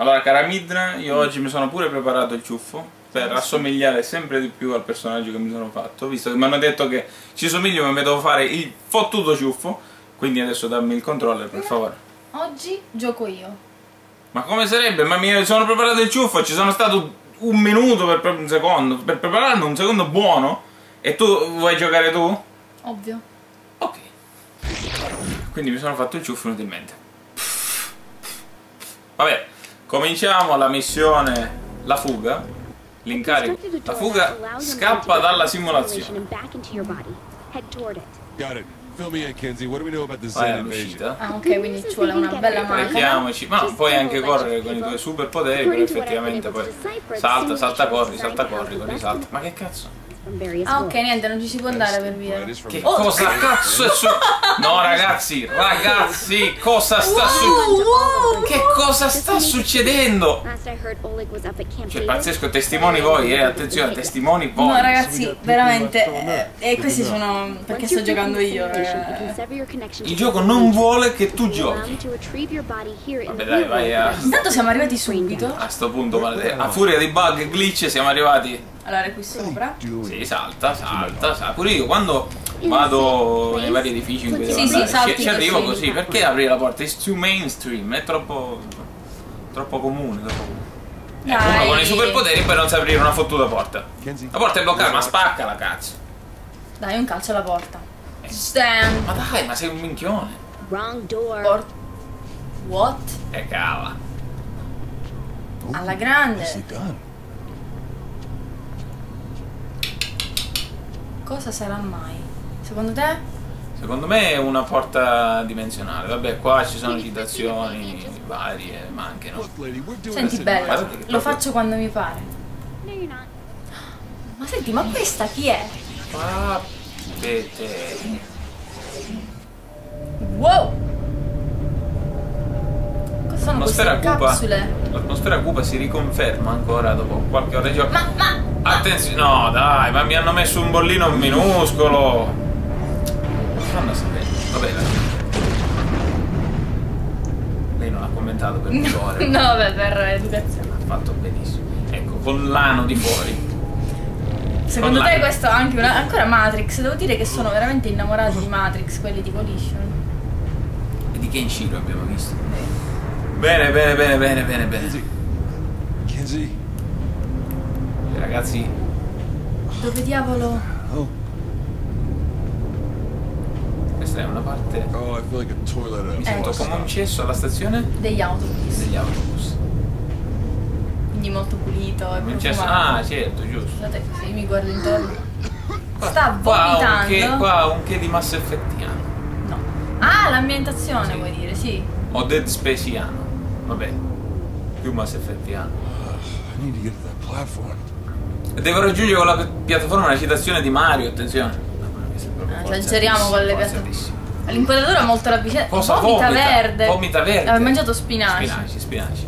Allora, cara Midna, io oggi mi sono pure preparato il ciuffo per assomigliare sempre di più al personaggio che mi sono fatto, visto che mi hanno detto che ci somiglio ma mi devo fare il fottuto ciuffo, quindi adesso dammi il controller per favore. Oggi gioco io. Ma come sarebbe? Ma mi sono preparato il ciuffo, ci sono stato un minuto per, pre- un secondo, per prepararmi un secondo buono e tu vuoi giocare tu? Ovvio. Ok. Quindi mi sono fatto il ciuffo inutilmente. Vabbè, cominciamo la missione La fuga. L'incarico. La fuga scappa dalla simulazione. Vai all'uscita. Ah, ok, quindi ci vuole una bella macchina. Prepariamoci, ma puoi anche correre con i tuoi superpoteri, però effettivamente poi salta, salta, corri, salta, corri, corri, salta. Ma che cazzo? Ah, ok, niente, non ci si può andare per via. Che Oh. cosa cazzo è su... No ragazzi, ragazzi, cosa sta su... Che cosa sta succedendo? Cioè, pazzesco, testimoni voi, eh, attenzione, testimoni voi. No, ragazzi, veramente. eh, E questi sono. Perché sto giocando io. eh. Il gioco non vuole che tu giochi. Vabbè dai, vai a... Intanto siamo arrivati subito. A sto punto, maledetto. A furia di bug e glitch siamo arrivati... Allora, qui sopra. Sì, salta, salta, salta. Pure io quando vado nei vari edifici in cui Sì, sì, salti ci, ci arrivo così. Perché aprire la porta? It's too mainstream, è troppo... troppo comune, troppo comune. Ecco, Dai. uno con i superpoteri poi non sa aprire una fottuta porta. La porta è bloccata, ma spacca la cazzo. Dai, un calcio alla porta. Stand. Ma dai, ma sei un minchione. Wrong door. Port. What? E cava. Alla grande. Cosa sarà mai? Secondo te? Secondo me è una porta dimensionale. Vabbè, qua ci sono citazioni varie, ma anche no. Senti bella, lo faccio quando mi pare. Ma senti, ma questa chi è? Papete. Wow! Sono queste capsule? l'atmosfera cupa si riconferma ancora dopo qualche ora di gioco. Ma, ma, Attenzione, no dai, ma mi hanno messo un bollino minuscolo. Fanno sapere. Vabbè, la... Lei non ha commentato per favore. no, vabbè, per educazione. Ha fatto benissimo. Ecco, con l'ano di fuori. Secondo te questo è anche una, ancora Matrix? Devo dire che sono veramente innamorati di Matrix, quelli di Collision. E di Kenshiro abbiamo visto. Bene, bene, bene, bene, bene, bene. Kinsey. Kinsey. Ragazzi, Dove diavolo? Oh. questa è una parte. Oh, I feel like a toilet. Mi sento come un cesso alla stazione Degli autobus. degli autobus. Quindi molto pulito e Un cesso. profumato. Ah, certo, giusto. Guardate così, mi guardo intorno. Sta Qua un vomitando. che, qua un che di Mass Effectiano. No. Ah, l'ambientazione Sì. vuoi dire, sì. O Dead Spaciano. Vabbè. Più Mass Effectiano. I need to get to that platform. E devo raggiungere con la piattaforma una citazione di Mario, attenzione. Ah, forzatissimo, esageriamo con le forzatissimo. L'inquadratura è molto ravvicinata. Cosa vomita, vomita? verde. Vomita verde. Aveva mangiato spinaci. Spinaci, spinaci.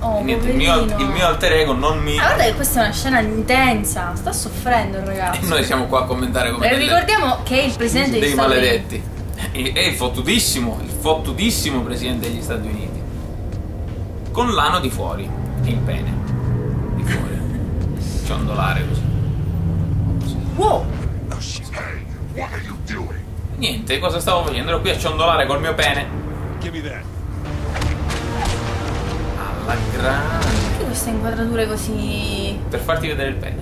Oh, E niente, il mio, il mio alter ego non mi... Ah, guarda che questa è una scena intensa. Sta soffrendo il E ragazzo. noi siamo qua a commentare come E ricordiamo che è il presidente dei Stati Uniti. maledetti. E- È il fottutissimo, il fottutissimo presidente degli Stati Uniti. Con l'ano di fuori. E il pene. Di fuori. Ciondolare così. Wow! Oh, shit. Niente, cosa stavo facendo? Ero qui a ciondolare col mio pene. Give me that. Alla grande. Perché queste inquadrature così. Per farti vedere il pene.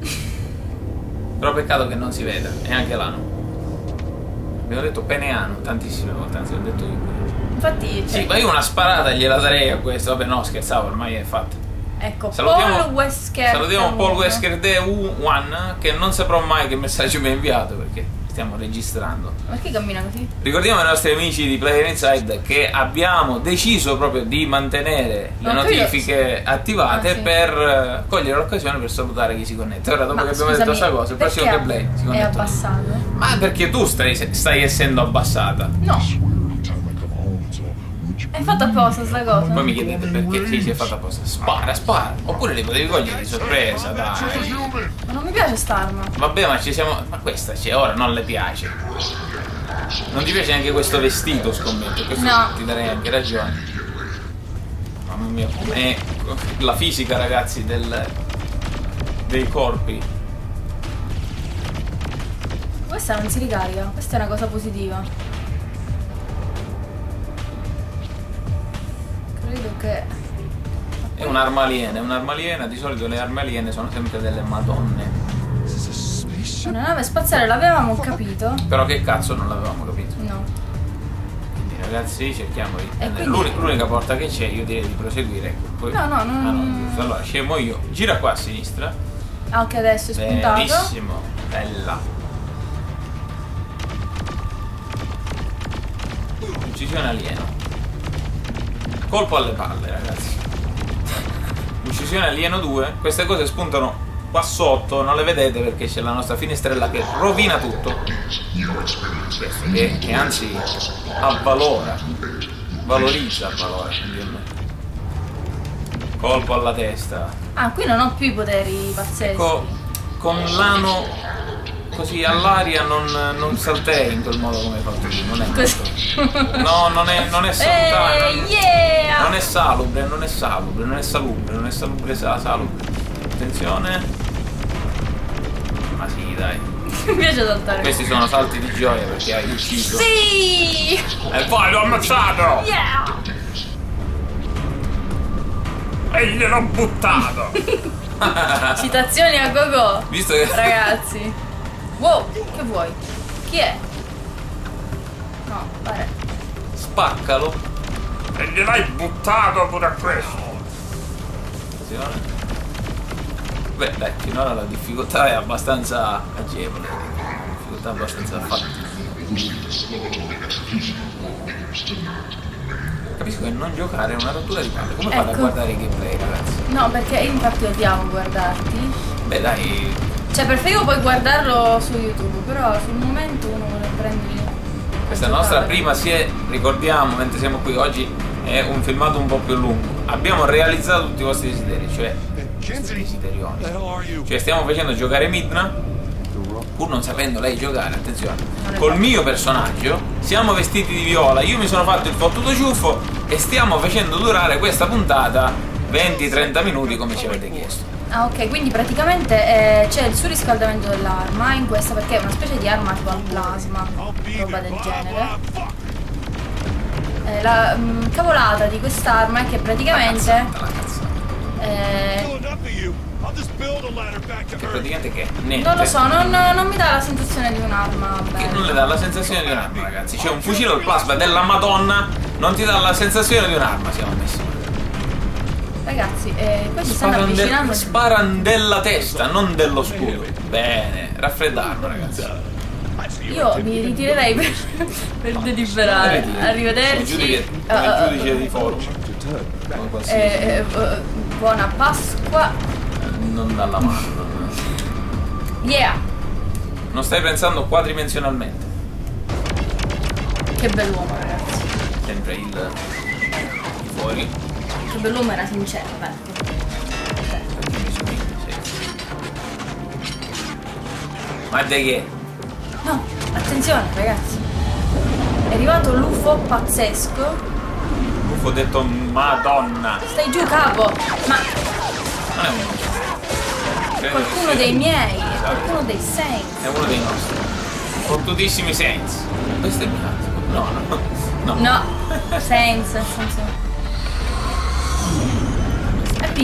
Però peccato che non si veda. E anche l'ano. Abbiamo detto peneano tantissime volte, anzi l'ho detto io. Infatti. Sì, cioè, ma io una sparata gliela darei a questo. Vabbè, no, scherzavo, ormai è fatta. Ecco, Salutiamo, Paul Wesker. salutiamo Paul Wesker The U1 che non saprò mai che messaggio mi ha inviato perché stiamo registrando. Ma Perché cammina così? Ricordiamo ai nostri amici di Player Inside che abbiamo deciso proprio di mantenere le credo- notifiche attivate Ah, sì. per eh, cogliere l'occasione per salutare chi si connette. Ora, dopo Ma che abbiamo scusami, detto questa cosa, il prossimo gameplay si È connette. abbassato? Ma perché tu stai, stai essendo abbassata? No. È fatta apposta sta cosa. Poi mi chiedete perché sì, si è fatta apposta. Spara, spara. Oppure li potevi cogliere di sorpresa, dai. Ma non mi piace sta arma. Vabbè, ma ci siamo. Ma questa c'è ora, non le piace. Non ti piace neanche questo vestito, scommetto, questo No. ti darei anche ragione. Mamma mia, com'è la fisica ragazzi del, dei corpi. Questa non si ricarica, questa è una cosa positiva. Che... È un'arma aliena, è un'arma aliena, di solito le armi aliene sono sempre delle madonne. Una nave spaziale l'avevamo capito? Però che cazzo non l'avevamo capito. No. Quindi ragazzi cerchiamo di quindi- l'uni- l'unica porta che c'è, io direi di proseguire. Poi- No, no, non- Ah, no, giusto. Allora scemo io, gira qua a sinistra. Ok, adesso è spuntato. Benissimo, bella. Uccisione alieno. Colpo alle palle, ragazzi. Uccisione alieno 2. Queste cose spuntano qua sotto, non le vedete perché c'è la nostra finestrella che rovina tutto. Che, che anzi avvalora, valorizza il valore. Colpo alla testa. Ah, qui non ho più i poteri pazzeschi. Ecco, con l'ano così all'aria non, non salterei in quel modo come hai fatto tu, non è Così. questo. No, non è, non è saltare, Ehi, non, yeah! non è salubre, non è salubre, non è salubre, non è salubre, sa, salubre. Attenzione. Ma sì, dai. Mi piace saltare. Questi sono salti di gioia perché hai ucciso. Sì! E poi l'ho ammazzato! Yeah! E gliel'ho buttato! Citazioni a go-go. Visto che... Ragazzi. Wow, che vuoi? Chi è? No, pare. Spaccalo. E gliel'hai buttato pure a questo. Attenzione. Beh, dai, finora la difficoltà è abbastanza agevole. Una difficoltà abbastanza fattibile. Capisco che non giocare è una rottura di palle. Come fate a Ecco. guardare i gameplay, ragazzi? No, perché io infatti odiamo guardarti. Beh, dai, Cioè, preferivo poi guardarlo su YouTube, però sul momento uno vuole prendere. Questa è la nostra prima serie, ricordiamo, mentre siamo qui oggi, è un filmato un po' più lungo. Abbiamo realizzato tutti i vostri desideri, cioè desiderioni. you? Cioè stiamo facendo giocare Midna, pur non sapendo lei giocare, attenzione. È Col mio personaggio, siamo vestiti di viola, io mi sono fatto il fottuto ciuffo e stiamo facendo durare questa puntata 20-30 minuti come ci avete chiesto. Ah, ok, quindi praticamente eh, c'è il surriscaldamento dell'arma in questa perché è una specie di arma tipo al plasma, roba del genere. Eh, la mm, cavolata di quest'arma è che praticamente. Eh, Che praticamente che? Niente. non lo so, non, non mi dà la sensazione di un'arma Che non le dà la sensazione di un'arma, ragazzi. C'è un fucile al plasma della Madonna, non ti dà la sensazione di un'arma, siamo messi. Ragazzi, eh, questi stanno Sparande- avvicinando. sparan della testa, non dello scudo. Bene, raffreddarlo, ragazzi. Io mi ritirerei per, per deliberare. Arrivederci. giudice, Eh, come eh, giudice di forum. Eh, eh, eh, buona Pasqua. Non dalla mano. Yeah! Non stai pensando quadrimensionalmente. Che bell'uomo, ragazzi. Sempre il fuori. Bell'uomo era sincero, beh. Ma di che? No, attenzione, ragazzi. È arrivato l'UFO pazzesco. Ho detto Madonna. Stai giù, capo. Ma Non è un che qualcuno dei miei, è qualcuno dei Saints. È uno dei nostri. Fottutissimi Saints. Questo è mio. No, no. No. No, senso. È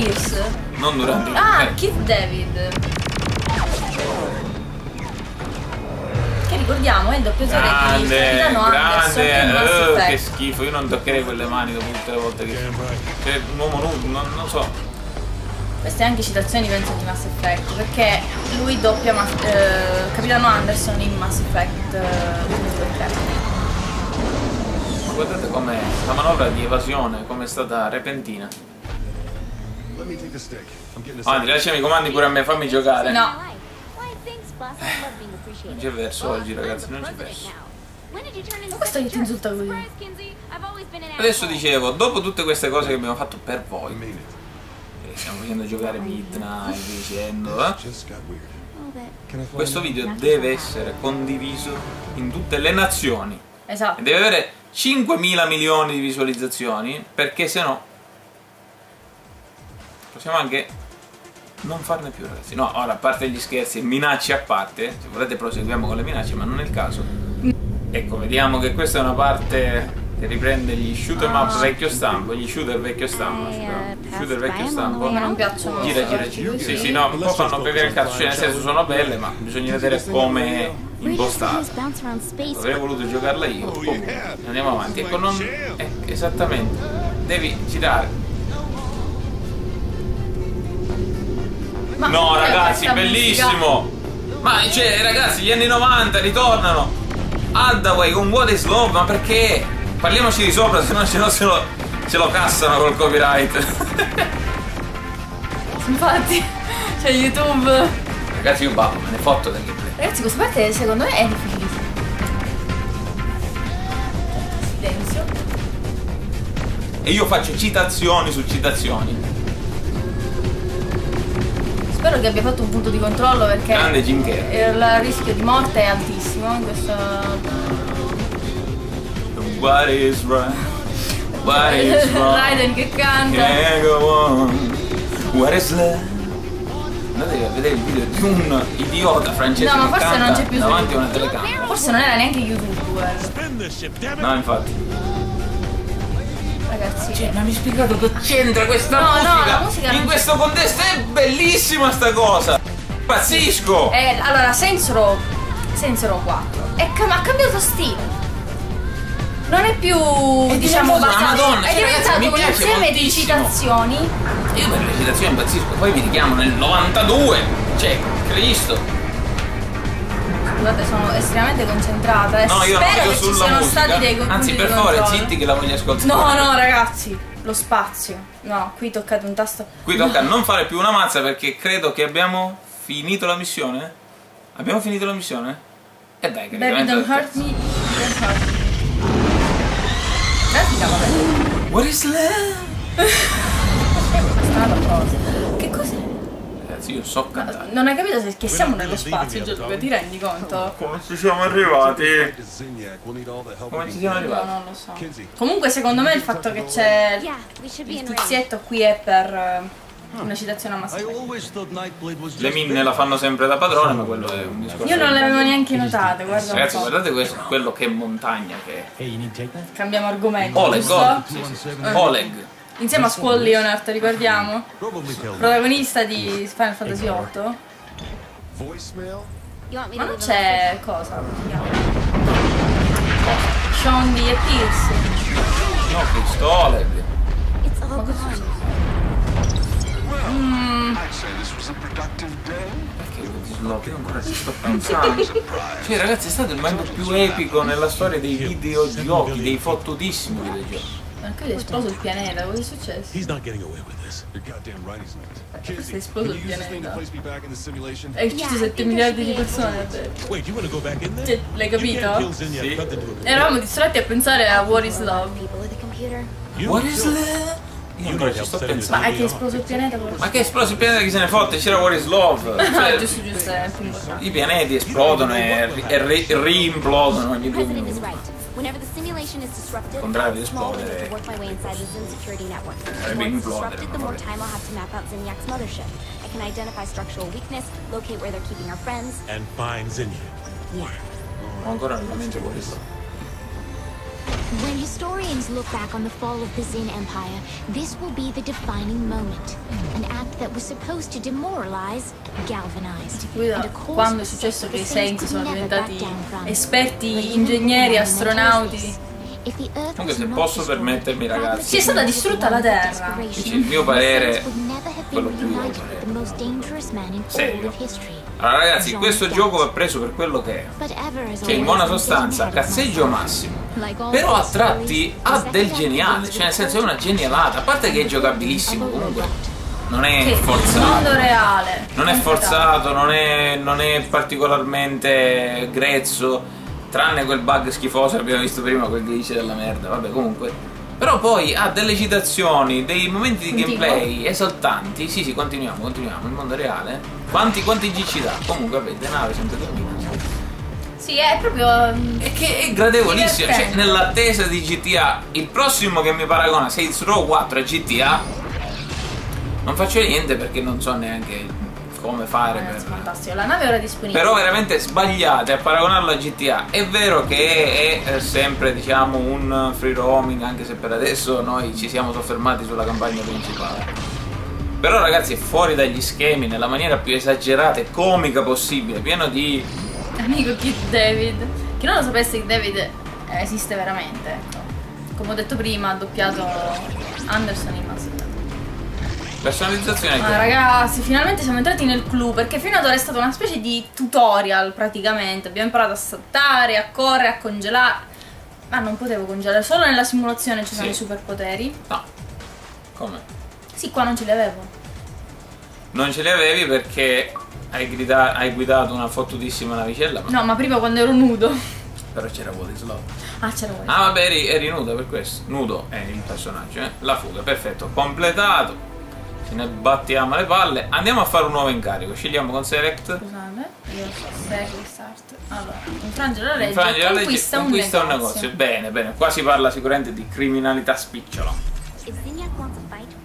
Pierce. Non durante Ah, eh, Keith David. Che ricordiamo è il doppiatore di Grande, Capitano Anderson in Mass grande, eh, che Effect. schifo, io non toccherei quelle mani dopo tutte le volte che... Cioè, un uomo nudo, non, non so. Queste anche citazioni penso di Mass Effect, perché lui doppia Mass- eh, Capitano Anderson in Mass Effect eh, 1, 2, 3. Ma guardate com'è la manovra di evasione, come è stata repentina. Let me take the stick. I'm getting a Avanti, lasciami i comandi pure a me, fammi giocare. No. Non c'è verso oggi, ragazzi, non c'è verso. Ma questo che ti insulta così? Adesso dicevo, dopo tutte queste cose che abbiamo fatto per voi, eh, stiamo facendo giocare Midnight, dicendo, eh, questo video deve essere condiviso in tutte le nazioni. Esatto. E deve avere 5.000 milioni di visualizzazioni perché se no possiamo anche non farne più ragazzi. No, ora a parte gli scherzi, minacce a parte, se volete proseguiamo con le minacce, ma non è il caso. Ecco, vediamo che questa è una parte che riprende gli shoot 'em up vecchio stampo, gli shooter vecchio stampo, Eh, gli shooter vecchio stampo. Ma non piacciono. Gira, gira, gira. Sì, sì, no, un po' fanno vedere il cazzo, cioè nel senso sono belle, ma bisogna vedere come impostata. Avrei voluto giocarla io. Oh. Andiamo avanti. Ecco, non. eh, esattamente. Devi girare. Ma No, ragazzi, bellissimo! Ma cioè, ragazzi, gli anni 90 ritornano! Hathaway con What is Love, ma perché? Parliamoci di sopra, se no se, no se lo, se lo cassano col copyright. Infatti, c'è YouTube. ragazzi, io babbo, me ne fotto del gameplay. Ragazzi, questa parte secondo me è difficilissima. Silenzio. E io faccio citazioni su citazioni. Spero che abbia fatto un punto di controllo perché il rischio di morte è altissimo in questo. What is right? What is wrong? Raiden che canta. Can't go on. What is love? Andate a vedere il video di un idiota francese No, ma che forse canta non c'è più su davanti a una telecamera. Forse non era neanche YouTube quello. Spin this ship, damn it! No, infatti. Ragazzi. Cioè, ma mi spiegato che c'entra questa No, no, musica? la musica In questo contesto è bellissima sta cosa. Pazzisco. Eh, allora. Saints Row 4. È cam- ha cambiato stile. Non è più, diciamo, diventato una basato. Madonna, è cioè, ragazzi, diventato mi un insieme di citazioni. Io per le citazioni impazzisco. Poi mi richiamo nel 92. Cioè, Cristo. Scusate, sono estremamente concentrata. E No, io spero che ci siano musica. stati dei Anzi, punti per favore, controllo. zitti che la voglio ascoltare. No, no, ragazzi. Lo spazio. No, qui toccate un tasto. Qui tocca non fare più una mazza perché credo che abbiamo finito la missione. Abbiamo finito la missione? E dai, che Baby, don't hurt me. Don't hurt me. Vabbè. What is love? Strana cosa. Ragazzi, io so cantare. Non hai capito se che siamo nello spazio, Giorgio, ti rendi conto? Come ci siamo arrivati? Come ci siamo get. No, arrivati? non lo so. Comunque secondo me il fatto che c'è il tizietto qui è per eh, una citazione a Mass Effect. Le minne la fanno sempre da padrone, ma quello è un discorso. Io non le avevo neanche notate, guarda un Ragazzi, po'. guardate questo, quello che è montagna che è. Cambiamo argomento, Oleg? Oleg, sì. Oleg. Insieme a Squall Leonard, ricordiamo? Protagonista di Final Fantasy VIII. Ma non c'è cosa? chiama? Shondi e Pierce. No, Cristo, Oleg. message? It's all gone. I'd say this was a productive day. No, io ancora ci sto pensando. Cioè, ragazzi, è stato il momento più epico nella storia dei videogiochi, dei fottutissimi videogiochi. Ma che è esploso il pianeta, cosa è successo? He's not getting away with this. You're goddamn right he's not. Questo è Kinsey, esploso il pianeta. È ucciso 7 miliardi di persone. Wait, you want to go back in there? Cioè, l'hai capito? Sì. Eravamo distratti a pensare a What is Love. People with a computer. You What is love? Io ancora ci sto Ma pensando. è che è esploso il pianeta? Ma che esploso il pianeta chi se ne fotte? C'era What is Love? Cioè, giusto, giusto, è più importante. I pianeti esplodono e, e rimplodono ogni due minuti. Right. Whenever the simulation is disrupted, Contrario di the smaller esplodere. to work my way inside the Zin security network. The Sarebbe more it's disrupted, the more time I'll have to map out Zinyak's mothership. I can identify structural weakness, locate where they're keeping our friends. And find Zinyak. Yeah. Ancora nella mente What is Love. When historians look back on the fall of the Zin Empire, this will be the defining moment. An act that was supposed to demoralize, galvanized. Quando è successo that che i Saints sono could never back diventati down from. But esperti, ingegneri, astronauti. momentous. If the Earth Comunque, was se not posso destroyed, permettermi, ragazzi. Sì, è stata distrutta la Terra. Dici, il mio parere, quello quello più the most dangerous man in all serio. of history. Allora ragazzi, questo gioco va preso per quello che è. Cioè, in buona sostanza, cazzeggio massimo. Però a tratti ha del geniale, cioè nel senso è una genialata, a parte che è giocabilissimo comunque, non è mondo forzato. reale. Non è forzato, non è, non è particolarmente grezzo, tranne quel bug schifoso che abbiamo visto prima, quel glitch della merda, vabbè comunque. Però poi ha delle citazioni, dei momenti di Continuo? gameplay esaltanti. Sì, sì, continuiamo, continuiamo. Il mondo reale. Quanti, quanti G ci dà? Comunque, vabbè, denaro sempre termina. Sì, è proprio. mm, E che è gradevolissimo, cioè nell'attesa di GTA, il prossimo che mi paragona Saints Row 4 a GTA, non faccio niente perché non so neanche come fare eh, per... fantastico. La nave è ora disponibile. Però veramente sbagliate a paragonarlo a GTA. È vero che è, eh, sempre diciamo un free roaming, anche se per adesso noi ci siamo soffermati sulla campagna principale. Però ragazzi è fuori dagli schemi nella maniera più esagerata e comica possibile, pieno di Amico Kid David. Chi non lo sapesse che David eh, esiste veramente, ecco. Come ho detto prima, ha doppiato Anderson in Mass personalizzazione. Ma ragazzi, finalmente siamo entrati nel clou perché fino ad ora è stata una specie di tutorial praticamente. Abbiamo imparato a saltare, a correre, a congelare. Ma non potevo congelare, solo nella simulazione ci sono Sì. i superpoteri. No. Come? Sì, qua non ce li avevo. Non ce li avevi perché hai, grida- hai guidato una fottutissima navicella, ma No, ma prima quando ero nudo. però c'era Władysław. Ah, c'era quello. Ah vabbè, eri, eri nudo per questo. Nudo è il personaggio, eh? La fuga, perfetto, completato. Ce ne battiamo le palle. Andiamo a fare un nuovo incarico. Scegliamo con select. Scusate, io so se start. Allora, infrangere la legge, Infrangere la legge, conquista, conquista un negozio. Bene, bene. Qua si parla sicuramente di criminalità spicciola.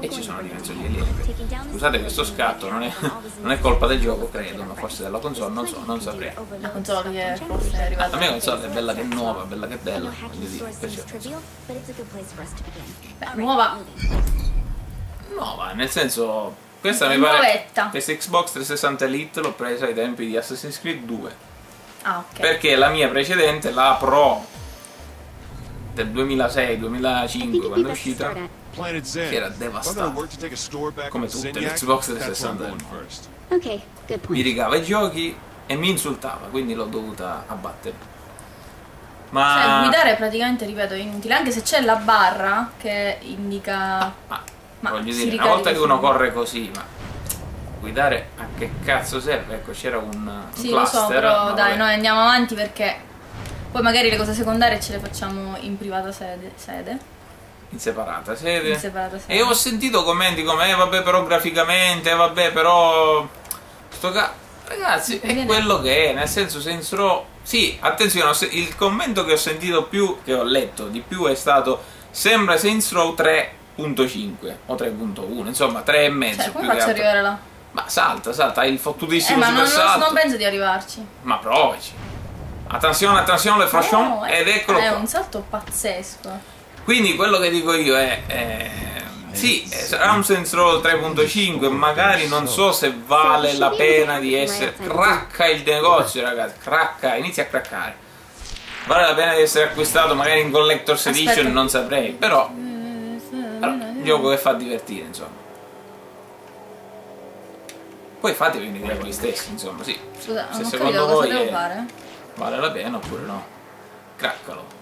E ci sono down this Scusate questo scatto, non è, non è colpa del gioco, credo, ma forse della console, non so, non saprei. La console che forse è arrivata. A me console è bella che è nuova, bella che è bella. Voglio hacking dire. Beh, nuova. Nuova, nel senso, questa mi pare. Nuovetta. Questa Xbox 360 Elite l'ho presa ai tempi di Assassin's Creed 2. Ah, ok. Perché la mia precedente, la Pro del 2006-2005, I think it'd be quando è uscita, Che era devastato. Come tutte le Xbox that's where I'm 360 going del mondo. first. Okay, good mi rigava i giochi e mi insultava, quindi l'ho dovuta abbattere. Cioè, Ma guidare praticamente, ripeto, è inutile, anche se c'è la barra che indica... Ma, Ma voglio dire, una volta che uno corre così, ma guidare a che cazzo serve? Ecco, c'era un, un Sì, lo so, cluster, però ma dai, vabbè. noi andiamo avanti perché poi magari le cose secondarie ce le facciamo in privata sede, sede in separata sede. in separata sede. E ho sentito commenti come, eh vabbè però graficamente, eh, vabbè però... Sto ca- Ragazzi, è quello che è, nel senso Saints Row... Sì, attenzione, il commento che ho sentito più, che ho letto di più è stato Sembra Saints Row 3.5 o 3.1, insomma 3,5 Cioè, come faccio arrivare là? Ma salta, salta, hai il Eh, fottutissimo ma non, non- non penso di arrivarci. Ma provaci. Attenzione, attenzione, le frachon. No, ed eccolo È qua. un salto pazzesco. Quindi quello che dico io è... eh, sì, eh, sarà un Saints Row 3.5, magari non so se vale la pena di essere... Cracca il negozio, ragazzi, cracca, inizia a craccare. Vale la pena di essere acquistato magari in Collector's Aspetta. Edition, non saprei, però... però un gioco che fa divertire, insomma. Poi fatevi un'idea voi stessi, insomma, sì. Scusa, Se secondo capito voi è- fare. vale la pena oppure no. Craccalo.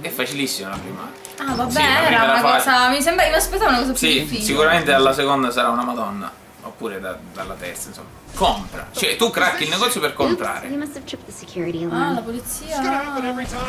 È facilissimo la prima. Ah, vabbè, Sì, era una fai. cosa. Mi sembra mi aspettavo una cosa più Sì, difficile. sicuramente alla seconda sarà una madonna. Oppure da- dalla terza, insomma. Compra. Cioè, tu cracchi il negozio per comprare. Ah, la polizia.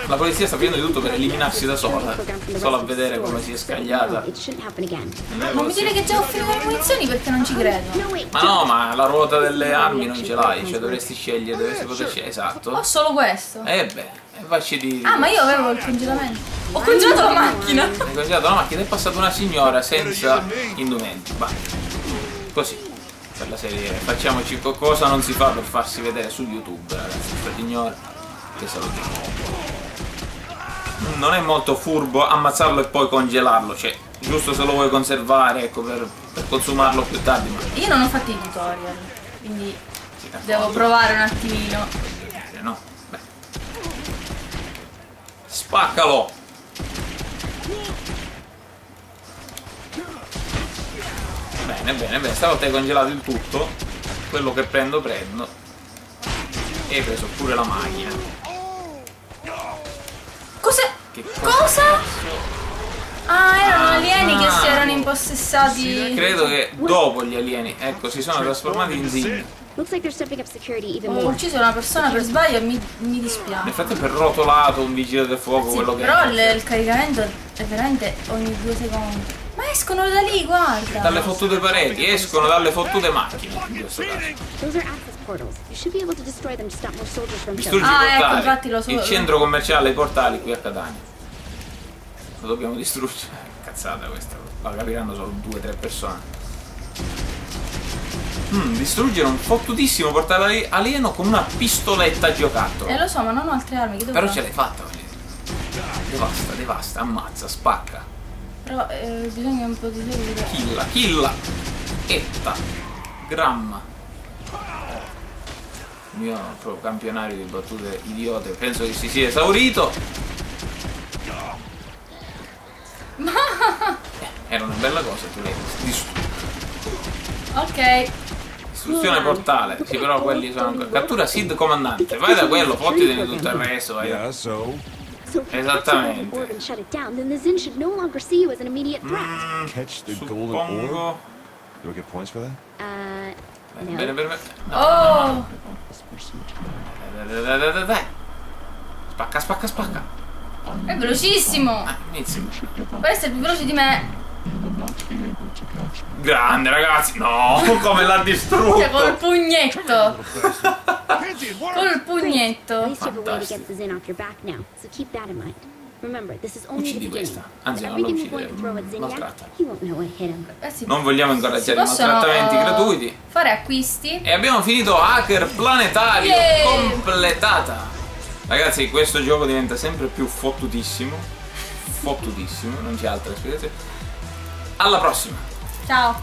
La polizia sta facendo di tutto per eliminarsi da sola. Solo a vedere come si è scagliata. no, it shouldn't happen again. Ma mi dire che già ho finito le munizioni perché non ci credo. No, wait. Ma no, ma la ruota delle armi non ce l'hai. Cioè, dovresti scegliere, dovresti poter scegliere. Esatto. Ho solo questo. Eh beh, e facci di... Ah, ma io avevo il congelamento. Ho congelato la macchina. Hai congelato la macchina, è passata una signora senza indumenti. Va. Così. Per la serie facciamoci co- cosa non si fa per farsi vedere su YouTube, ragazzi. Questa signora che salutiamo. Non è molto furbo ammazzarlo e poi congelarlo, cioè, giusto se lo vuoi conservare, ecco, per, per consumarlo più tardi, ma Io non ho fatto i tutorial. Quindi devo provare un attimino. No? Spaccalo! Bene, bene, bene, stavolta hai congelato il tutto. Quello che prendo, prendo. E hai preso pure la macchina. Cos'è? Che Cosa? Ah, erano alieni che si Ah. erano impossessati. Credo che dopo gli alieni, ecco, si sono trasformati in zinghi. Looks like they're stepping up security even Ho more. ucciso una persona per sbaglio e mi, mi Nel dispiace. frattempo è rotolato un vigile del fuoco, Sì, quello che però è. il, caricamento è veramente ogni due secondi. Ma escono da lì, guarda. Dalle fottute pareti, escono dalle fottute macchine. In questo caso. Those are access portals. You should be able to destroy them to stop more soldiers from Distruggi Ah, i ecco, portali. infatti lo so- Il centro commerciale i portali qui a Catania. Lo dobbiamo distruggere. Cazzata questa. La capiranno solo due o tre persone. Mm, distruggere un fottutissimo portale ali- alieno con una pistoletta giocattolo. Eh lo so, ma non ho altre armi, che devo Però ce l'hai fatta, voglio dire. Devasta, devasta, ammazza, spacca. Però eh, bisogna un po' di seguire. Killa, killa. Etta. Gramma. Il mio proprio campionario di battute idiote penso che si sia esaurito. Eh, Era una bella cosa, tu l'hai distru- Ok. Distruzione portale. Sì, però quelli sono ancora. Cattura Sid comandante. Vai da quello, fottitene tutto il resto. Vai. Yeah, so? Esattamente. no. Mm, suppongo. Do I get points for that? Uh, Bene, no. bene, bene. No, Oh! Dai, dai, dai, dai, dai, dai. Spacca, spacca, spacca. È velocissimo! Ah, inizia. Può essere più veloce di me. Grande ragazzi, no, come l'ha distrutto. Cioè, col pugnetto. Col pugnetto. Remember, this is only Uccidi questa. Anzi, non la everything we're uccidere, going to throw at Zinyak, maltratta. Eh sì. Non vogliamo incoraggiare i maltrattamenti eh, gratuiti. fare acquisti. E abbiamo finito Hacker Planetario Yeah! completata. Ragazzi, questo gioco diventa sempre più fottutissimo. Fottutissimo, non c'è altra spiegazione. Alla prossima. Ciao.